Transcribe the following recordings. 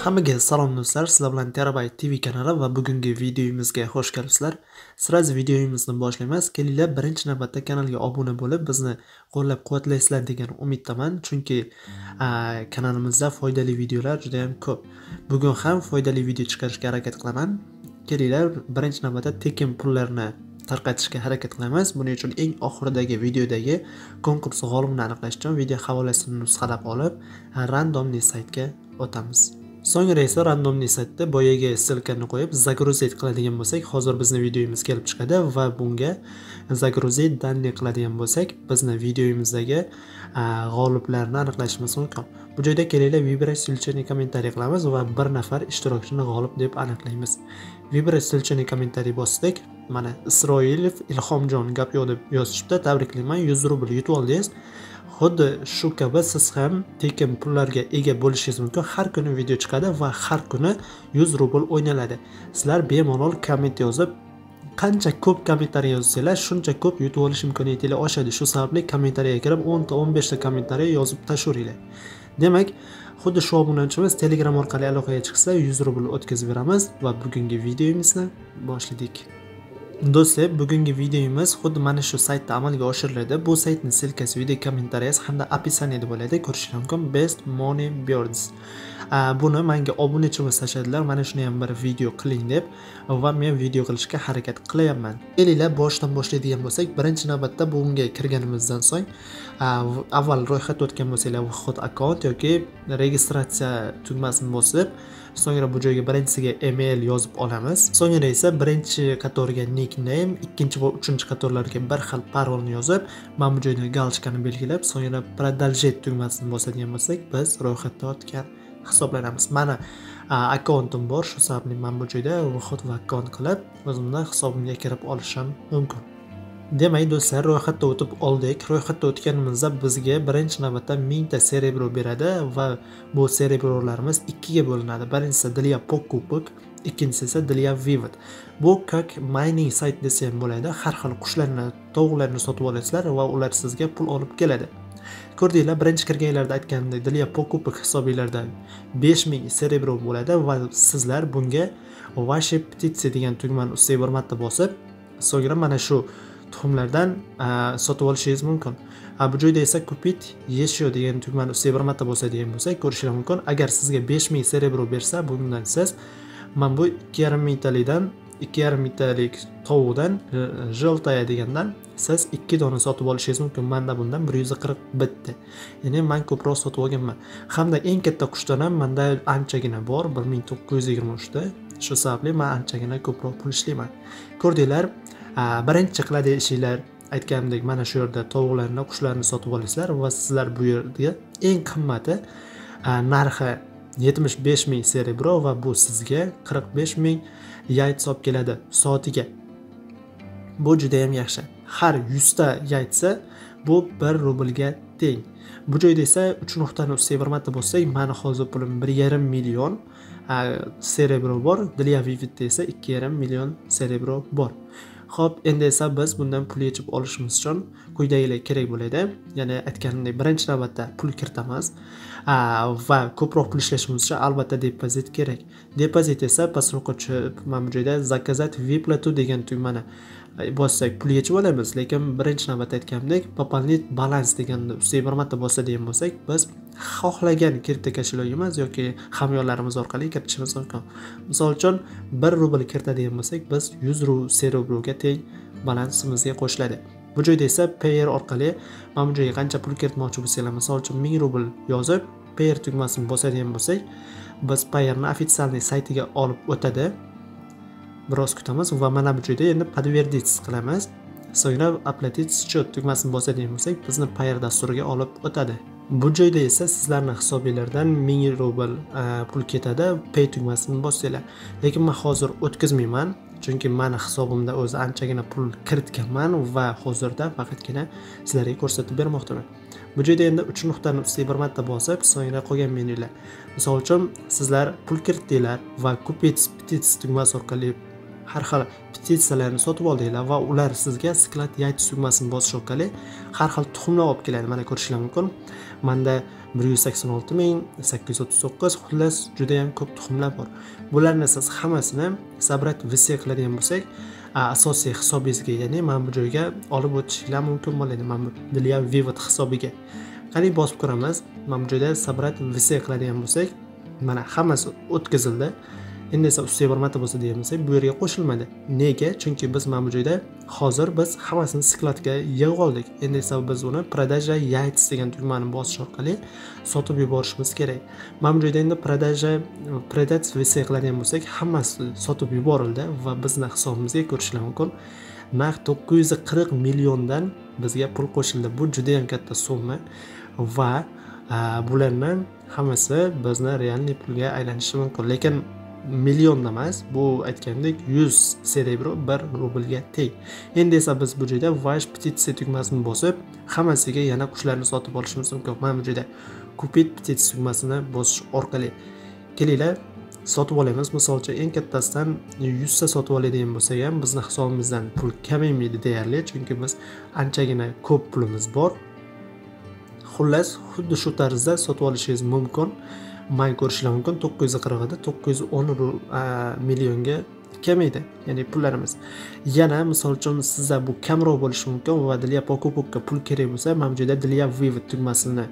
Hammaga salom do'stlar, sizlar bilan terabayt TV kanali va bugungi videoyimizga xush kelibsizlar. Sraz videoyimizni boshlaymiz. Kelinglar, birinchi navbatda kanalga obuna bo'lib, bizni qo'llab-quvvatlaysizlar degan umiddaman, chunki kanalimizda foydali videolar juda ham ko'p. Bugun ham foydali video chiqarishga harakat qilaman. Kelinglar, birinchi navbatda tekin pullarni tarqatishga harakat qilamiz. Buning uchun eng oxiridagi videodagi konkurs g'olibini aniqlash uchun video havolasini nusxalab olib, randomli saytga o'tamiz. So'ngra esa randomniy saytda boyagi ssilkani qo'yib загрузить qiladigan bo'lsak, hozir bizni videomiz kelib chiqadi va bunga загрузить данные qiladigan bo'lsak, bizni videomizdagi g'oliblarni aniqlashimiz mumkin. Bu joyda kelinglar vibrat ссылочный kommentariy qilamiz va bir nafar ishtirokchini g'olib deb aniqlaymiz. Vibrat ссылочный kommentariy bosdik. Mana Isroilov Ilhomjon gap yo'q deb yozishibdi. Tabriklayman, 100 rubl yutib oldingiz. Xuddi shu kabi siz ham tekin pullarga ega bo'lishingiz mumkin. Har kuni video chiqadi va har kuni 100 rubl o'ynaladi. Sizlar bemalol komment yozib qancha ko'p kommentariy yozsanglar, shuncha ko'p yutib olish imkoniyatinglar oshadi. Shu sababli kommentariyaga kirib 10 ta 15 ta kommentariy yozib tashlaveringlar. Demak, xuddi shu obunachimiz Telegram orqali aloqaga chiqsa 100 rubl o'tkazib beramiz va bugungi videomizni boshladik. Do'stlar, bugungi videomiz xuddi mana shu saytda amalga oshiriladi. Bu saytning silkasi video kommentariyasi hamda описаниеda bo'ladi. Ko'rishingiz mumkin. Best Money Birds. Buni menga obunachimiz tashladilar. Mana shuni ham bir video qiling deb va men video qilishga harakat qilyapman. Kelinglar, boshdan boshlaydigan bo'lsak, birinchi navbatda bunga kirganimizdan so'ng avval ro'yxat o'tgan bo'lsanglar, Vhod akkaunt yoki registratsiya tugmasini bosib, so'ngra bu joyga birinchisiga email yozib olamiz. So'ngra esa birinchi qatorga nickname, ikkinchi va uchinchi qatorlarga bir xil parolni yozib, mana bu joyda galchkani belgilab, so'ngra продолжить tugmasini bosadigan bo'lsak, biz ro'yxatda o'tgan hisoblanamiz. Mana akkauntim bor, shu sababli men bu joyda ro'yxat va akkaunt qilib, o'zimni hisobimga kirib olishim mumkin. Demak, do'stlar, ro'yxatda o'tib oldik. Ro'yxatda o'tganimizda bizga birinchi navbatda 1000 ta serebro beradi va bu serebrolarimiz ikkiga bo'linadi. Birinchisi dilya покупок, ikkinchisi esa dilya vivid Bu как mining sayt desa ham bo'ladi. Har xil qushlarni, tovuqlarni sotib olasizlar va ular sizga pul olib keladi. Ko'rdinglar, birinchi kirganlarda aytganimdek, dilya покупок hisobinglarda 5000 serebro bo'ladi va sizlar bunga ваши птицы degan tugmani ustiga bir marta bosib, so'ngra mana shu tuxumlardan sotib olishingiz mumkin. Bu joyda esa kupit еще degan tugmani ustiga bir marta bosadigan bo'lsak, ko'rishingiz mumkin. Agar sizga 5000 serebro bersa, bundan siz mana bu 2,5 mingtalikdan 2,5 mingtalik tovuqdan e, желтая degandan siz 2 dona sotib olishingiz mumkin. Menda bundan 140 bitta Ya'ni men ko'proq sotib olganman. Hamda eng katta qushdan ham menda anchagina bor, 1923 uchta Shu sababli men anchagina ko'proq pul ishlayman. Ko'rdinglar, birinchi qiladigan ishinglar aytganimdek mana shu yerda tovuqlarni, qushlarni sotib olasizlar va sizlar bu yerga eng qimmati narxi 75 ming serebro va bu sizga 45 ming yayt hisob keladi soatiga. Bu juda ham yaxshi. Har 100 ta yaytsa bu 1 rublga teng. Bu joyda esa uch nuqtani ustiga bir mani hozir pulim 1,5 million serebro bor. dilya Vividda esa 2,5 million serebro bor. Xo'p, endi esa biz bundan pul yechib olishimiz uchun quyidagilar kerak bo'ladi. Ya'ni aytganimdek, birinchi navbatda pul kiritamiz va ko'proq pul ishlashimiz uchun albatta depozit kerak. Depozit esa pastroqqa mana bu joyda заказать выплату degan tugmani e, bossak pul yechib olamiz, lekin birinchi navbatda aytganimdek, пополнить balans deganni ustiga bir marta bosadigan bo'lsak, biz xohlagan kripto kошелегimiz yoki hamyonlarimiz orqali kiritishimiz mumkin. Misol uchun 1 rubl kiritadigan bo'lsak, biz 100 rublga teng balansimizga qo'shiladi. Bu joyda esa Payer orqali mana bu joyga qancha pul kiritmoqchi bo'lsanglar, misol uchun 1000 rubl yozib, Payer tugmasini bosadigan bo'lsak, biz Payerni официальный saytiga olib o'tadi. Biroz kutamiz va mana bu joyda endi подтвердить qilamiz. So'ngra оплатить счет tugmasini bosadigan bo'lsak, bizni Payer dasturiga olib o'tadi. Bu joyda esa sizlarning hisobinglardan 1000 rubl e, pul ketadi, pay tugmasini bossanglar. Lekin men hozir o'tkazmayman, chunki meni hisobimda o'zi anchagina pul kiritganman va hozirda faqatgina sizlarga ko'rsatib bermoqdaman. Bu joyda endi 3 nuqtani ustiga bir marta bosib, so'ngra qolgan menyular. Misol uchun, sizlar pul kiritdinglar va kupets petits tugmasi orqali har xil petitsiyalarni sotib oldinglar va ular sizga sklad yayt tugmasini bosish orqali har xil tuxumlar olib keladi. Mana ko'rishinglar mumkin. Menda bir yuz sakson olti ming sakkiz yuz o'ttiz to'qqiz xullas judayam ko'p tuxumlar bor bularni siz hammasini sabrat vse qiladigan bo'lsak asosiy hisobingizga ya'ni mana bu joyga olib o'tishinglar mumkin bo'ladi. Mana bu dilya vivat hisobiga. Qarang bosib ko'ramiz. Mana bu joyda sabrat vc qiladigan bo'lsak mana hammasi o'tkazildi. Endi esa ustiga bir marta bo'lsa degan e, bu yerga qo'shilmadi. Nega? Chunki biz mana bu joyda hozir biz hammasini skladga yig'ib oldik. Endi esa biz uni продажа яйц degan tugmani bosish orqali sotib yuborishimiz kerak. Mana bu joyda endi продажа продать vs qiladigan bo'lsak hammasi sotib yuborildi va bizni hisobimizga ko'rishlar mumkin. Narx to'qqiz yuz qirq milliondan bizga pul qo'shildi. Bu judayam katta summa va e, bularni hammasi bizni realniy pulga aylanishi mumkin. Lekin millionda emas. Bu aytgandek yuz serebro bir rublga teng. Endi esa biz bu joyda vash petitsiya tugmasini bosib hammasiga yana qushlarni sotib olishimiz mumkin. Mana bu joyda kupit petitsiya tugmasini bosish orqali kelinglar. Sotib olamiz misol uchun eng kattasidan yuzta sotib oladigan bo'lsak ham bizni hisobimizdan pul kamaymaydi deyarli. Chunki biz anchagina ko'p pulimiz bor. Xullas xuddi shu tarzda sotib olishingiz mumkin. May ko'rishlar mumkin to'qqiz yuz qirqida to'qqiz yuz o'n e, millionga kamaydi. Ya'ni pullarimiz. Yana misol uchun sizda bu kamroq bo'lishi mumkin. Va dilya покупокка pul kerak bo'lsa mana bu joyda dilya вывод tugmasini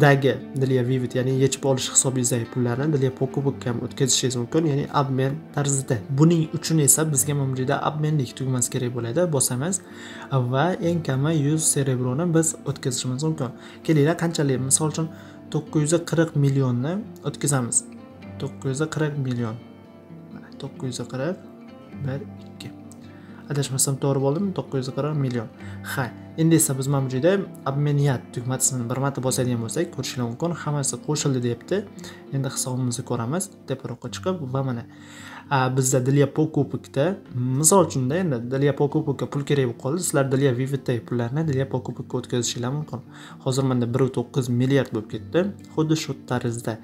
dagi dilya вывод ya'ni yechib olish hisobingizdagi pullarni dilya покупокка ham o'tkazishingiz mumkin. Ya'ni обмен tarzida. Buning uchun esa bizga mana bu joyda обменlik tugmasi kerak bo'ladi. Bosamiz. Va eng kami yuz serebroni biz o'tkazishimiz mumkin. Kelinglar qanchalik? Misol uchun to'qqiz yuz qirq millionni o'tkazamiz. to'qqiz yuz qirq million. To'qqiz yuz qirq bir ikki. Adashmasam to'g'ri bo'ldimi? to'qqiz yuz qirq million. Ha endi esa biz mana bu joyda обменять tugmasini bir marta bosadigan bo'lsak ko'rishinglar mumkin. Hammasi qo'shildi deyapti endi hisobimizni ko'ramiz teparoqqa chiqib va mana bizda dilya покупокda misol uchunda endi dilya покупокka pul kerak bo'lib qoldi. Sizlar dilya vividagi pullarni dilya покупокka o'tkazishinglar mumkin. Hozir manda bir to'qqiz milliard bo'lib ketdi. Xuddi shu tarzda.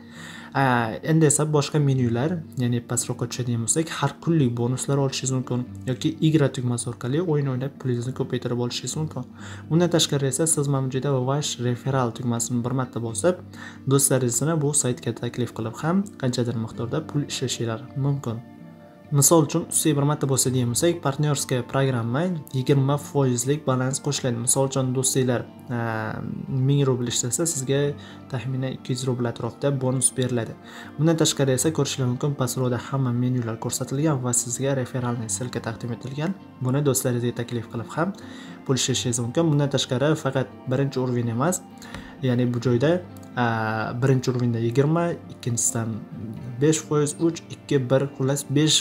Endi esa boshqa menyular ya'ni pastroqqa tushadigan bo'lsak har kunlik bonuslar olishingiz mumkin yoki igra tugmasi orqali o'yin o'ynab pulingizni ko'paytirib olishingiz mumkin. Undan tashqari esa siz mavjuda vash referral tugmasini bir marta bosib do'stlaringizni bu saytga taklif qilib ham qanchadir miqdorda pul ishlashingiz mumkin. Misol uchun ustiga bir marta bo'lsa degan bo'lsak partnyorskая programma yigirma foizlik balans qo'shiladi. Misol uchun do'stinglar ming rubl ishlasa sizga taxminan ikki yuz rubl atrofida bonus beriladi. Bundan tashqari esa ko'rishlar mumkin pastroqda hamma menyular ko'rsatilgan va sizga referalniy ssilka taqdim etilgan. Buni do'stlaringizga taklif qilib ham pul ishlashingiz mumkin. Bundan tashqari faqat birinchi уровень emas ya'ni bu joyda birinchi urvinda yigirma ikkinchisidan besh foiz uch ikki bir xullas besh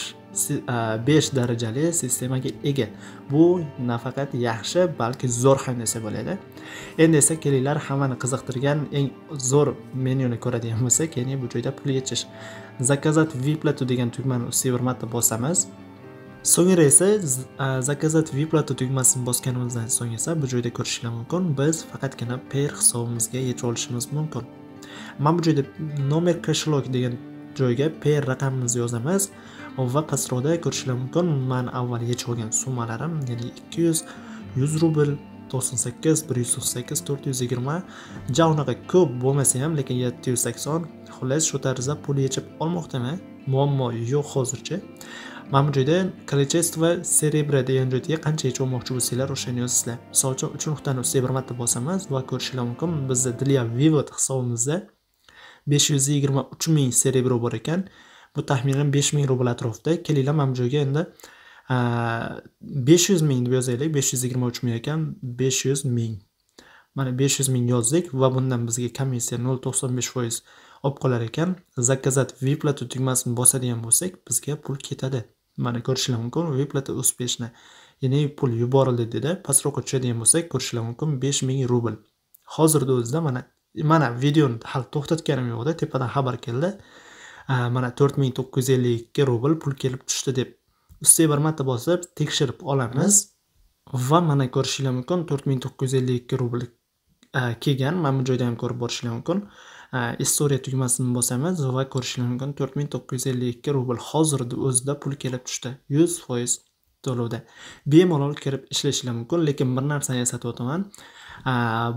5 darajali sistemaga ega. Bu nafaqat yaxshi balki zo'r ham desa bo'ladi. Endi esa kelinglar hammani qiziqtirgan eng zo'r menyuni ko'radigan bo'lsak ya'ni bu joyda pul yechish. Заказать выплату degan tugmani ustiga bir marta bosamiz. So'ngra esa заказать выплату tugmasini bosganimizdan so'ng esa bu joyda ko'rishinglar mumkin. Biz faqatgina per hisobimizga yechib olishimiz mumkin. Mana bu joyda nomer кошелек degan joyga per raqamimizni yozamiz. Va pastroqda ko'rishlar mumkin man avval yechib summalarim ya'ni 200 100 rubl to'qson sakkiz bir yuz to'qson sakkiz to'rt yuz yigirma ja unaqa ko'p bo'lmasa ham lekin yetti yuz sakson xullas shu tarzda pul yechib olmoqdaman muammo yo'q hozircha. Mana bu joyda количество серебра degan joyga qancha yechib olmoqchi bo'lsanglar o'shani yozasizlar misol uchun uch nuqtani ustiga bir marta bosamiz va ko'rishinglar mumkin. Bizda dilya vivot hisobimizda besh yuz yigirma uch ming serebro bor ekan. Bu taxminan besh ming rubl atrofida kelinglar mana bu joyga endi besh yuz ming deb yozaylik. besh yuz yigirma uch ming ekan besh yuz ming. Mana besh yuz ming yozdik va bundan bizga komissiya nol to'qson besh foiz olib qolar ekan. Заказать выплату tugmasini bosadigan bo'lsak bizga pul ketadi. Mana ko'rishinglar mumkin выплата успешно ya'ni pul yuborildi dedi. Pastroqqa tushadigan bo'lsak ko'rishinglar mumkin besh ming rubl. Hozirni o'zida mana mana videoni hali to'xtatganim yo'q edi tepadan xabar keldi. Mana to'rt ming to'qqiz yuz ellik ikki rubl pul kelib tushdi deb ustiga bir marta bosib tekshirib olamiz. Va mana ko'rishinglar mumkin to'rt ming to'qqiz yuz ellik ikki rubl e, kelgan. Mana bu joyda ham ko'rib borishinglar mumkin. E, Istoriya tugmasini bosamiz va ko'rishinglar mumkin to'rt ming to'qqiz yuz ellik ikki rubl hozirni o'zida pul kelib tushdi. Yuz foiz to'lovda bemalol kirib ishlashinglar mumkin lekin bir narsani eslatib o'taman.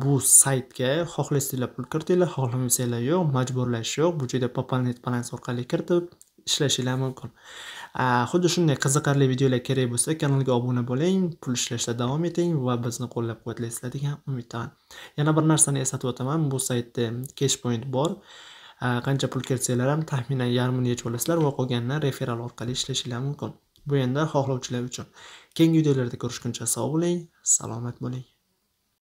Bu saytga xohlaysanglar pul kiritinglar xohlamasanglar yo'q majburlash yo'q bu yerda пополнить balans orqali kiritib ishlashinglar mumkin xuddi shunday qiziqarli videolar kerak bo'lsa kanalga obuna bo'ling pul ishlashda davom eting va bizni qo'llab quvvatlaysizlar degan umiddaman. Yana bir narsani eslatib o'taman bu saytda cash point bor qancha pul kiritsanglar ham taxminan yarmini yechib olasizlar va qolganini referal orqali ishlashinglar mumkin. Bu endi xohlovchilar uchun. Keyingi videolarda ko'rishguncha sog' bo'ling salomat bo'ling.